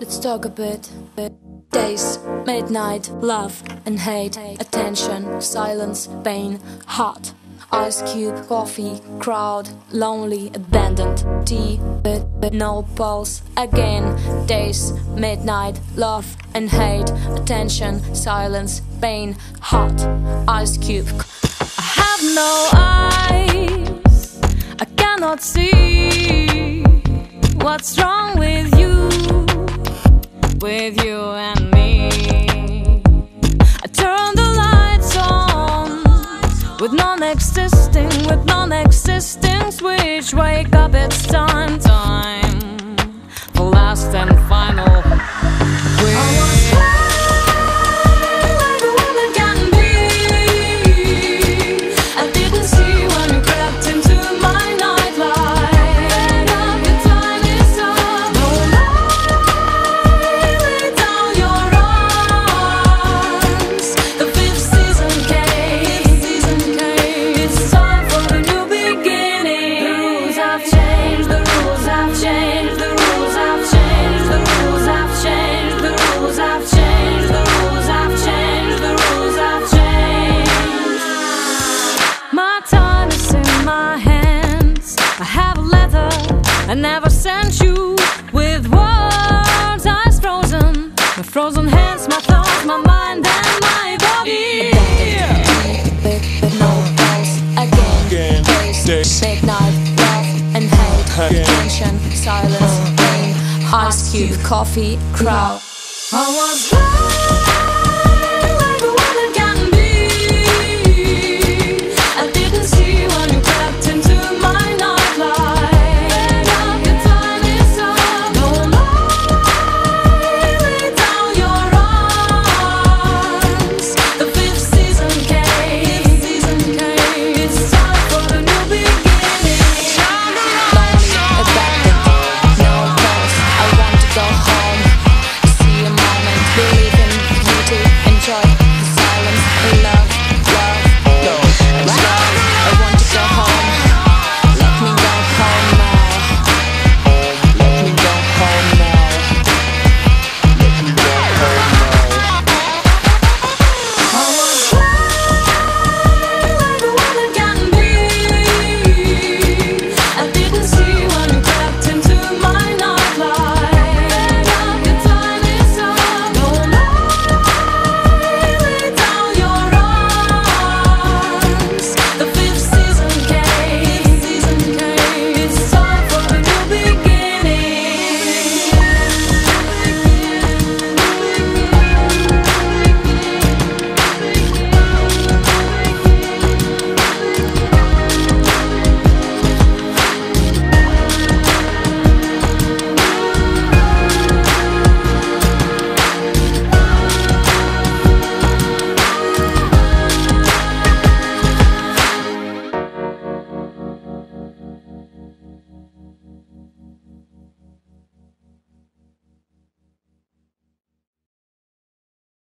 let's talk a bit. Days, midnight, love and hate, attention, silence, pain, heart. Ice cube, coffee, crowd, lonely, abandoned, tea, but, no pulse. Again, days, midnight, love and hate, attention, silence, pain, heart. Ice cube. I have no eyes, I cannot see what's wrong with you, with you and me. I turn the lights on with non-existing, with non-existing switch. Wake never sent you with words eyes frozen. My frozen hands, my thoughts, my mind, and my body. No pulse again. Again. Days, Days. midnight, love and hate, Again. tension, silence, pain, ice cube, coffee, crowd. I was blind.